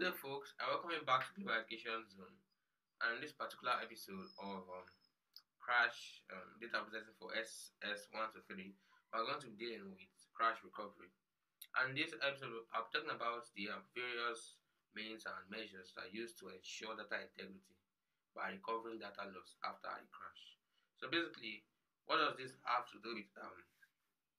Good day, folks, and welcome back to Global Education Zone. And this particular episode of um, Crash um, Data Processing for SS1 to 3, we're going to be dealing with crash recovery. And this episode, I'm talking about the um, various means and measures that are used to ensure data integrity by recovering data loss after a crash. So basically, what does this have to do with um,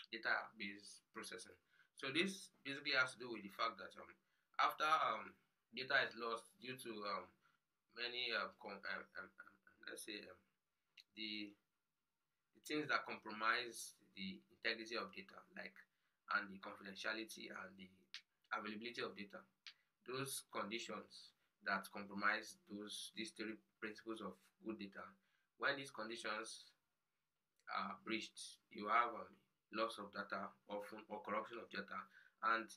database processing? So this basically has to do with the fact that um, after um, data is lost due to um, many com- um, um, um, let's say um, the, the things that compromise the integrity of data like and the confidentiality and the availability of data. Those conditions that compromise those these three principles of good data when these conditions are breached you have um, loss of data often or corruption of data and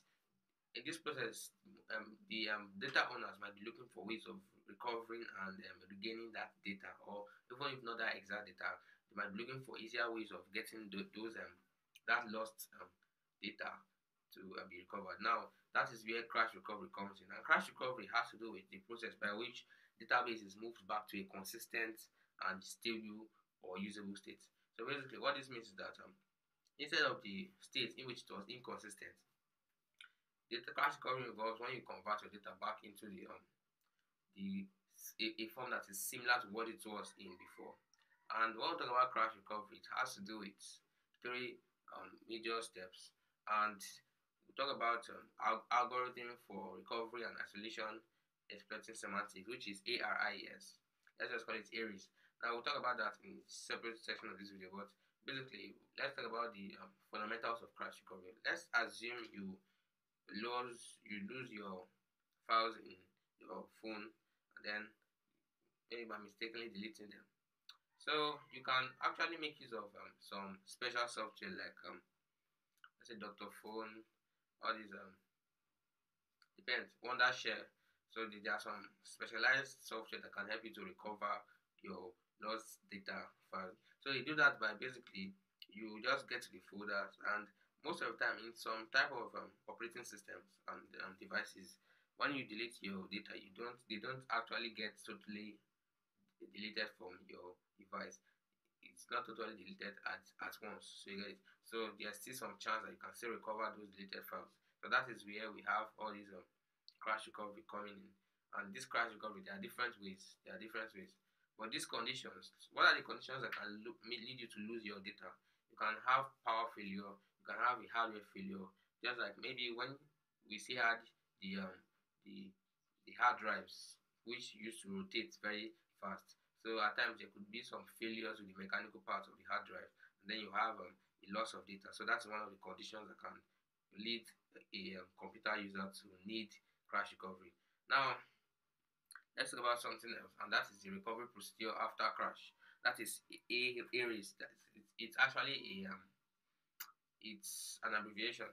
in this process, um, the um, data owners might be looking for ways of recovering and um, regaining that data, or even if not that exact data, they might be looking for easier ways of getting those um, that lost um, data to uh, be recovered. Now, that is where crash recovery comes in, and crash recovery has to do with the process by which database is moved back to a consistent and stable or usable state. So basically, what this means is that um, instead of the state in which it was inconsistent, Data crash recovery involves when you convert your data back into the um the a, a, form that is similar to what it was in before. And when we talk about crash recovery, it has to do with three um, major steps. And we talk about um, al- algorithm for recovery and isolation exploiting semantics, which is ARIES. Let's just call it ARIES. Now we'll talk about that in separate section of this video, but basically, let's talk about the um, fundamentals of crash recovery. Let's assume you lose you lose your files in your phone and then maybe by mistakenly deleting them so you can actually make use of um, some special software like um, let's say Dr. Phone all these um depends Wondershare so there are some specialized software that can help you to recover your lost data file. so you do that by basically you just get to the folders and most of the time in some type of um, operating systems and um, devices when you delete your data you don't they don't actually get totally deleted from your device. It's not totally deleted at, at once so you get it. So there's still some chance that you can still recover those deleted files. So that is where we have all these um, crash recovery coming in. And this crash recovery there are different ways there are different ways. But these conditions what are the conditions that can lead you to lose your data? You can have power failure can have a hardware failure. Just like maybe when we see had the um, the the hard drives which used to rotate very fast. So at times there could be some failures with the mechanical parts of the hard drive, and then you have um, a loss of data. So that's one of the conditions that can lead a um, computer user to need crash recovery. Now, let's talk about something else, and that is the recovery procedure after crash. That is a ARIES. It's actually a um, it's an abbreviation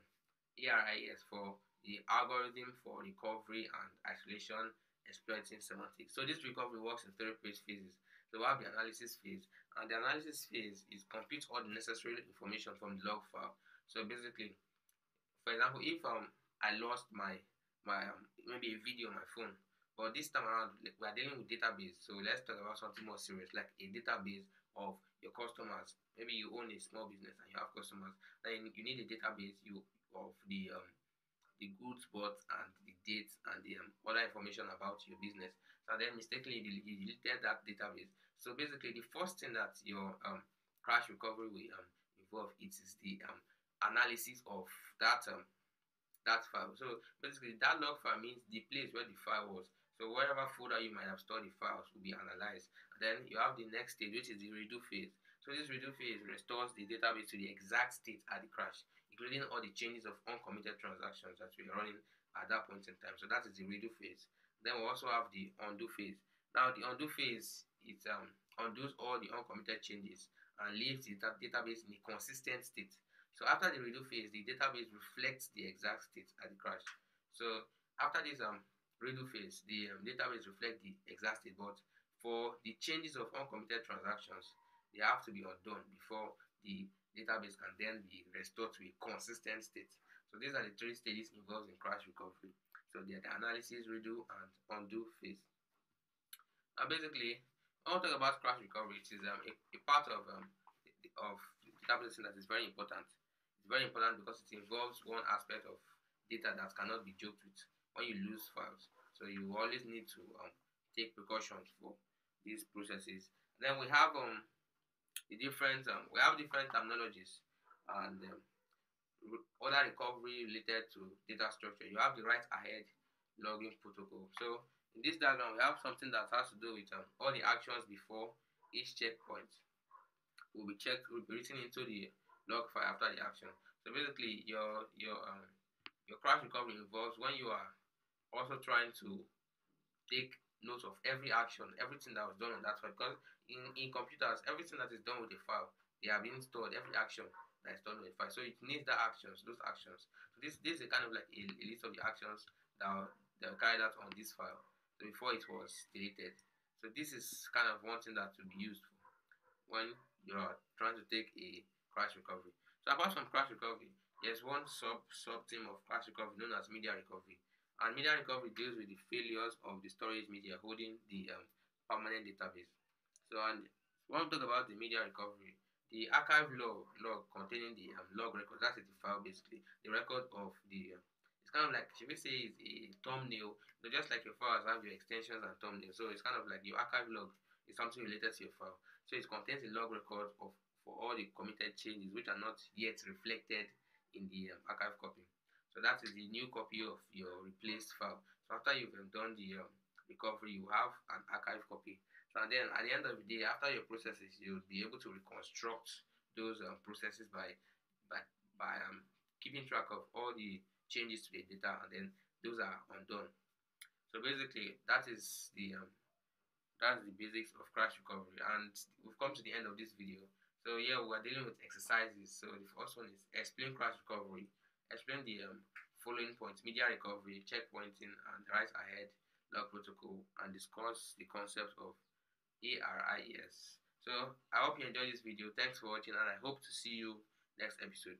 ARIES for the algorithm for recovery and isolation exploiting semantics. So this recovery works in three phases. So we have the analysis phase, and the analysis phase is compute all the necessary information from the log file. So basically, for example, if um I lost my my um, maybe a video on my phone, but this time around we are dealing with database. So let's talk about something more serious, like a database of your customers. Maybe you own a small business and you have customers. Then you need a database you of the um, the goods bought and the dates and the um, other information about your business. So then mistakenly you deleted that database. So basically, the first thing that your um, crash recovery will um, involve it is the um, analysis of that um, that file. So basically, that log file means the place where the file was. So wherever folder you might have stored the files will be analyzed. Then you have the next stage, which is the redo phase. So this redo phase restores the database to the exact state at the crash, including all the changes of uncommitted transactions that were running at that point in time. So that is the redo phase. Then we also have the undo phase. Now the undo phase it um, undoes all the uncommitted changes and leaves the database in a consistent state. So after the redo phase, the database reflects the exact state at the crash. So after this um, redo phase, the um, database reflects the exact state, but for the changes of uncommitted transactions, they have to be undone before the database can then be restored to a consistent state. So these are the three stages involved in crash recovery. So the, the analysis, redo, and undo phase. Now basically, I want to talk about crash recovery. It is um, a, a part of um, of data processing that is very important. It's very important because it involves one aspect of data that cannot be joked with when you lose files. So you always need to um, take precautions for these processes. then we have um, the different um, we have different terminologies and um, other recovery related to data structure. You have the write ahead logging protocol. So in this diagram, we have something that has to do with um, all the actions before each checkpoint will be checked, will be written into the log file after the action. So basically, your your um, your crash recovery involves when you are also trying to take note of every action, everything that was done on that file. Because in, in computers, everything that is done with a file, they have been stored, every action that is done with a file. So it needs the actions, those actions. So this, this is kind of like a, a list of the actions that were, that were carried out on this file. So before it was deleted. So this is kind of one thing that will be used when you're trying to take a crash recovery. So apart from crash recovery, there's one sub sub team of crash recovery known as media recovery. And media recovery deals with the failures of the storage media holding the um, permanent database. So, and when we talk about the media recovery, the archive log log containing the um, log record, that's the file basically, the record of the um, it's kind of like should we say it's a thumbnail, so just like your files have your extensions and thumbnails. So it's kind of like your archive log is something related to your file. So it contains a log record of for all the committed changes which are not yet reflected in the um, archive copy. So that is the new copy of your replaced file. So after you've done the um, recovery, you have an archive copy. So and then at the end of the day, after your processes, you'll be able to reconstruct those um, processes by by by um, keeping track of all the changes to the data, and then those are undone. So basically, that is the um, that's the basics of crash recovery, and we've come to the end of this video. So yeah, we're dealing with exercises. So the first one is explain crash recovery explain the um, following points media recovery, checkpointing, and write ahead log protocol, and discuss the concept of ARIES. So I hope you enjoyed this video. Thanks for watching, and I hope to see you next episode.